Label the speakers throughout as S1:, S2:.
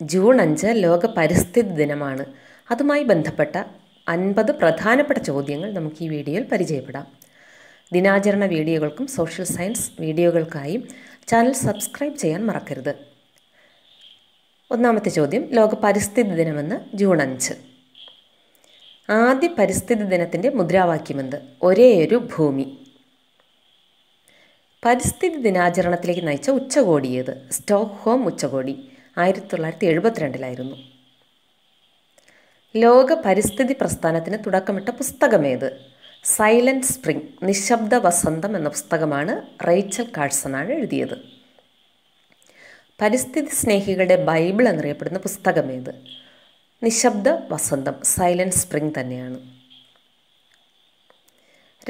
S1: June അഞ്ച് ലോക പരിസ്ഥിതി ദിനമാണ്. അതുമായി ബന്ധപ്പെട്ട അൻപത് പ്രധാനപ്പെട്ട ചോദ്യങ്ങൾ നമുക്ക് ഈ വീഡിയോയിൽ പരിചയപ്പെടാം. ദിനാചരണ വീഡിയോകൾക്കും സോഷ്യൽ സയൻസ് വീഡിയോകൾക്കായും ചാനൽ സബ്സ്ക്രൈബ് ചെയ്യാൻ മറക്കരുത്. ഒന്നാമത്തെ ചോദ്യം ലോക പരിസ്ഥിതി ദിനമെന്ന് ജൂൺ അഞ്ച്. ആദ്യ പരിസ്ഥിതി ദിനത്തിന്റെ മുദ്രാവാക്യമെന്ത് ഒരേയൊരു ഭൂമി. പരിസ്ഥിതി ദിനാചരണത്തിലേക്ക് നയിച്ച ഉച്ചകോടിയേത് സ്റ്റോക്ക് ഹോം ഉച്ചകോടി. ആയിരത്തി തൊള്ളായിരത്തി എഴുപത്തിരണ്ടിലായിരുന്നു ലോക പരിസ്ഥിതി പ്രസ്ഥാനത്തിന് തുടക്കമിട്ട പുസ്തകമേത്? സൈലന്റ് സ്പ്രിംഗ് നിശബ്ദ വസന്തം എന്ന പുസ്തകമാണ് റേച്ചൽ കാഴ്സണാണ് എഴുതിയത്. പരിസ്ഥിതി സ്നേഹികളുടെ ബൈബിൾ എന്നറിയപ്പെടുന്ന പുസ്തകമേത്? നിശബ്ദ വസന്തം സൈലന്റ് സ്പ്രിംഗ് തന്നെയാണ്.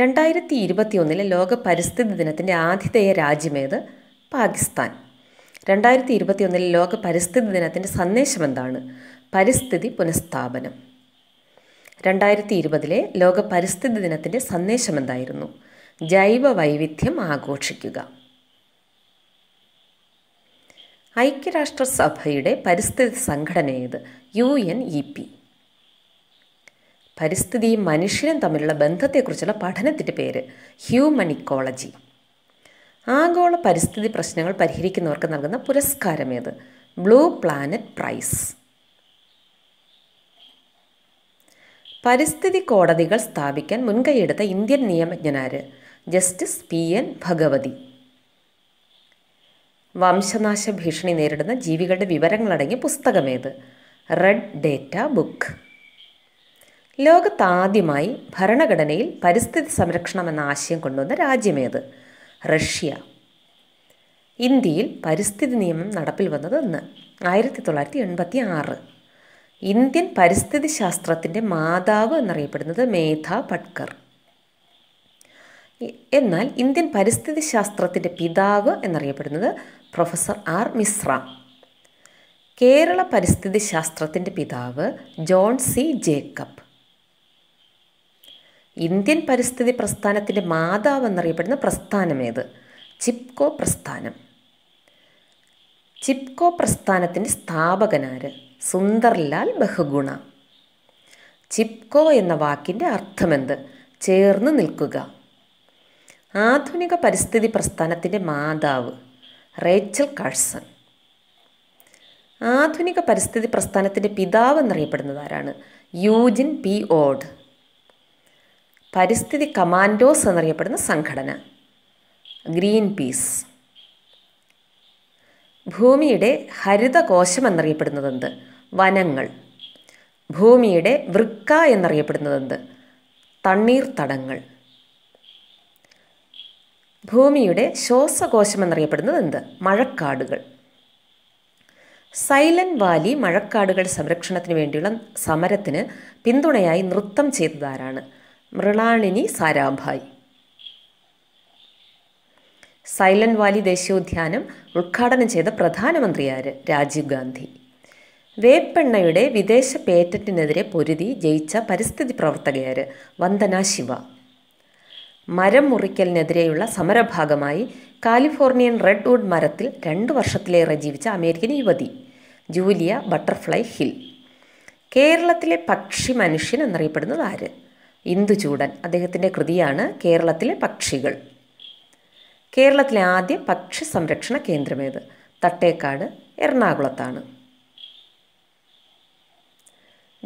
S1: രണ്ടായിരത്തി ഇരുപത്തിയൊന്നിലെ ലോക പരിസ്ഥിതി ദിനത്തിന്റെ ആതിഥേയ രാജ്യമേത്? പാകിസ്ഥാൻ. രണ്ടായിരത്തി ഇരുപത്തിയൊന്നിൽ ലോക പരിസ്ഥിതി ദിനത്തിന്റെ സന്ദേശം എന്താണ്? പരിസ്ഥിതി പുനഃസ്ഥാപനം. രണ്ടായിരത്തി ഇരുപതിലെ ലോക പരിസ്ഥിതി ദിനത്തിന്റെ സന്ദേശം എന്തായിരുന്നു? ജൈവ വൈവിധ്യം ആഘോഷിക്കുക. ഐക്യരാഷ്ട്രസഭയുടെ പരിസ്ഥിതി സംഘടന ഏത്? യു എൻ ഇ പി പരിസ്ഥിതിയും മനുഷ്യനും തമ്മിലുള്ള ബന്ധത്തെക്കുറിച്ചുള്ള പഠനത്തിന്റെ പേര് ഹ്യൂമൻ ഇക്കോളജി ആഗോള പരിസ്ഥിതി പ്രശ്നങ്ങൾ പരിഹരിക്കുന്നവർക്ക് നൽകുന്ന പുരസ്കാരം പുരസ്കാരമേത് ബ്ലൂ പ്ലാനറ്റ് പ്രൈസ് പരിസ്ഥിതി കോടതികൾ സ്ഥാപിക്കാൻ മുൻകൈയെടുത്ത ഇന്ത്യൻ നിയമജ്ഞനാര്? Justice P N Bhagwati. വംശനാശ ഭീഷണി നേരിടുന്ന ജീവികളുടെ വിവരങ്ങളടങ്ങിയ പുസ്തകമേത് റെഡ് ഡേറ്റ ബുക്ക് ലോകത്താദ്യമായി ഭരണഘടനയിൽ പരിസ്ഥിതി സംരക്ഷണം എന്ന ആശയം കൊണ്ടുവന്ന രാജ്യമേത് റഷ്യ. ഇന്ത്യയിൽ പരിസ്ഥിതി നിയമം നടപ്പിൽ വന്നത് എന്ന് ആയിരത്തി തൊള്ളായിരത്തി എൺപത്തി ആറ് ഇന്ത്യൻ പരിസ്ഥിതി ശാസ്ത്രത്തിന്റെ മാതാവ് എന്നറിയപ്പെടുന്നത് മേധ പട്കർ എന്നാൽ ഇന്ത്യൻ പരിസ്ഥിതി ശാസ്ത്രത്തിന്റെ പിതാവ് എന്നറിയപ്പെടുന്നത് പ്രൊഫസർ ആർ മിശ്ര. കേരള പരിസ്ഥിതി ശാസ്ത്രത്തിന്റെ പിതാവ് ജോൺ സി ജേക്കബ്. ഇന്ത്യൻ പരിസ്ഥിതി പ്രസ്ഥാനത്തിന്റെ മാതാവെന്നറിയപ്പെടുന്ന പ്രസ്ഥാനമേത്? ചിപ്കോ പ്രസ്ഥാനം. ചിപ്കോ പ്രസ്ഥാനത്തിന്റെ സ്ഥാപകനാര്? സുന്ദർലാൽ ബഹുഗുണ. ചിപ്കോ എന്ന വാക്കിന്റെ അർത്ഥമെന്ത്? ചേർന്ന് നിൽക്കുക. ആധുനിക പരിസ്ഥിതി പ്രസ്ഥാനത്തിന്റെ മാതാവ് റേച്ചൽ കാഴ്സൺ. ആധുനിക പരിസ്ഥിതി പ്രസ്ഥാനത്തിന്റെ പിതാവ് എന്നറിയപ്പെടുന്നത് ആരാണ് യൂജിൻ പി ഓഡ്. പരിസ്ഥിതി കമാൻഡോസ് എന്നറിയപ്പെടുന്ന സംഘടന. ഗ്രീൻ പീസ് ഭൂമിയുടെ ഹരിതകോശം എന്നറിയപ്പെടുന്നതെന്ത്? വനങ്ങൾ. ഭൂമിയുടെ വൃക്ക എന്നറിയപ്പെടുന്നതെന്ത്? തണ്ണീർത്തടങ്ങൾ. ഭൂമിയുടെ ശ്വാസകോശം എന്നറിയപ്പെടുന്നത് എന്ത് മഴക്കാടുകൾ. സൈലന്റ് വാലി മഴക്കാടുകൾ സംരക്ഷണത്തിന് വേണ്ടിയുള്ള സമരത്തിന് പിന്തുണയായി നൃത്തം ചെയ്തതാരാണ്? മൃണാളിനി സാരാഭായ്. സൈലന്റ് വാലി ദേശീയോദ്യാനം ഉദ്ഘാടനം ചെയ്ത പ്രധാനമന്ത്രിയാര് രാജീവ് ഗാന്ധി. വേപ്പെണ്ണയുടെ വിദേശ പേറ്റന്റിനെതിരെ പൊരുതി ജയിച്ച പരിസ്ഥിതി പ്രവർത്തകയാര് വന്ദന ശിവ. മരം മുറിക്കലിനെതിരെയുള്ള സമരഭാഗമായി കാലിഫോർണിയൻ റെഡ് വുഡ് മരത്തിൽ രണ്ട് വർഷത്തിലേറെ ജീവിച്ച അമേരിക്കൻ യുവതി ജൂലിയ ബട്ടർഫ്ലൈ ഹിൽ. കേരളത്തിലെ പക്ഷി മനുഷ്യൻ എന്നറിയപ്പെടുന്നത് ആര്? ഇന്ദുചൂടൻ അദ്ദേഹത്തിന്റെ കൃതിയാണ് കേരളത്തിലെ പക്ഷികൾ. കേരളത്തിലെ ആദ്യ പക്ഷി സംരക്ഷണ കേന്ദ്രമേത് തട്ടേക്കാട് എറണാകുളത്താണ്.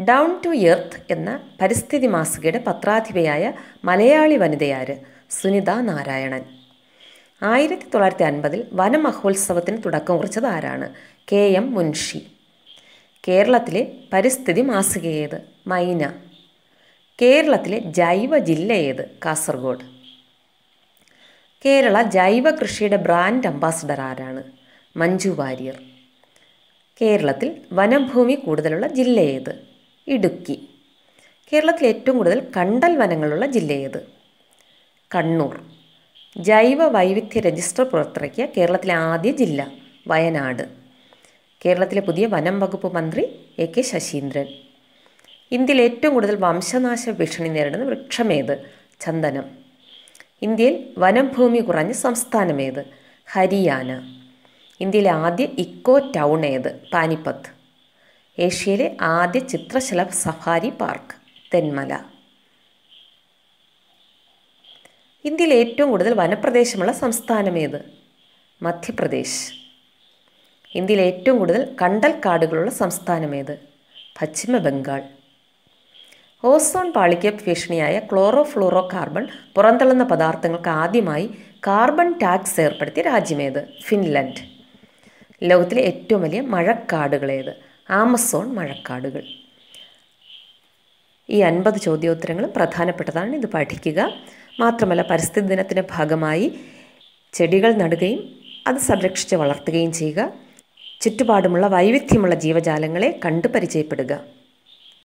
S1: ഡൗൺ ടു എർത്ത് എന്ന പരിസ്ഥിതി മാസികയുടെ പത്രാധിപയായ മലയാളി വനിതയാര് സുനിത നാരായണൻ. ആയിരത്തി തൊള്ളായിരത്തി അൻപതിൽ വനമഹോത്സവത്തിന് തുടക്കം കുറിച്ചത് ആരാണ്? കെ എം മുൻഷി. കേരളത്തിലെ പരിസ്ഥിതി മാസികയേത് മൈന. കേരളത്തിലെ ജൈവ ജില്ല ഏത്? കാസർഗോഡ്. കേരള ജൈവ കൃഷിയുടെ ബ്രാൻഡ് അംബാസഡർ ആരാണ്? മഞ്ജു വാര്യർ. കേരളത്തിൽ വനഭൂമി കൂടുതലുള്ള ജില്ല ഏത്? ഇടുക്കി. കേരളത്തിൽ ഏറ്റവും കൂടുതൽ കണ്ടൽ വനങ്ങളുള്ള ജില്ല ഏത്? കണ്ണൂർ. ജൈവ വൈവിധ്യ രജിസ്റ്റർ പുറത്തിറക്കിയ കേരളത്തിലെ ആദ്യ ജില്ല വയനാട്. കേരളത്തിലെ പുതിയ വനം വകുപ്പ് മന്ത്രി എ കെ ശശീന്ദ്രൻ. ഇന്ത്യയിൽ ഏറ്റവും കൂടുതൽ വംശനാശ ഭീഷണി നേരിടുന്ന വൃക്ഷമേത്? ചന്ദനം. ഇന്ത്യയിൽ വനഭൂമി കുറഞ്ഞ സംസ്ഥാനമേത്? ഹരിയാന. ഇന്ത്യയിലെ ആദ്യ ഇക്കോ ടൗൺ ഏത്? പാനിപ്പത്ത്. ഏഷ്യയിലെ ആദ്യ ചിത്രശല സഫാരി പാർക്ക് തെന്മല. ഇന്ത്യയിൽ ഏറ്റവും കൂടുതൽ വനപ്രദേശമുള്ള സംസ്ഥാനമേത് മധ്യപ്രദേശ്. ഇന്ത്യയിലെ ഏറ്റവും കൂടുതൽ കണ്ടൽ കാടുകളുള്ള സംസ്ഥാനമേത് പശ്ചിമ ബംഗാൾ ഓസോൺ പാളിക്ക് ഭീഷണിയായ ക്ലോറോ ഫ്ലൂറോ കാർബൺ പുറന്തള്ളുന്ന പദാർത്ഥങ്ങൾക്ക് ആദ്യമായി കാർബൺ ടാക്സ് ഏർപ്പെടുത്തിയ രാജ്യമേത്? ഫിൻലൻഡ്. ലോകത്തിലെ ഏറ്റവും വലിയ മഴക്കാടുകളേത്? ആമസോൺ മഴക്കാടുകൾ. ഈ അൻപത് ചോദ്യോത്തരങ്ങളും പ്രധാനപ്പെട്ടതാണ്. ഇത് പഠിക്കുക. മാത്രമല്ല പരിസ്ഥിതി ദിനത്തിന്റെ ഭാഗമായി ചെടികൾ നടുകയും അത് സംരക്ഷിച്ച് വളർത്തുകയും ചെയ്യുക. ചുറ്റുപാടുമുള്ള വൈവിധ്യമുള്ള ജീവജാലങ്ങളെ കണ്ടു പരിചയപ്പെടുക.